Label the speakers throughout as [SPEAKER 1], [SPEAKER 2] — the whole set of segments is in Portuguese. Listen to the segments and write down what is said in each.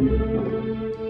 [SPEAKER 1] Música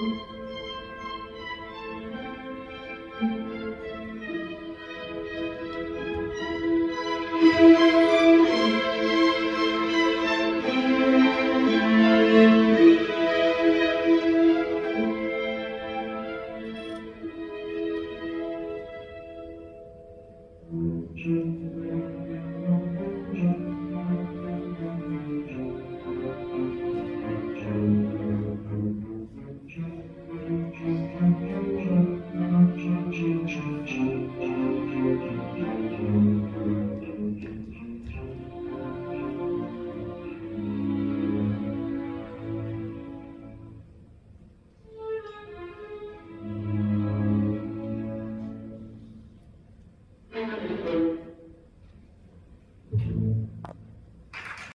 [SPEAKER 1] Thank mm-hmm. you.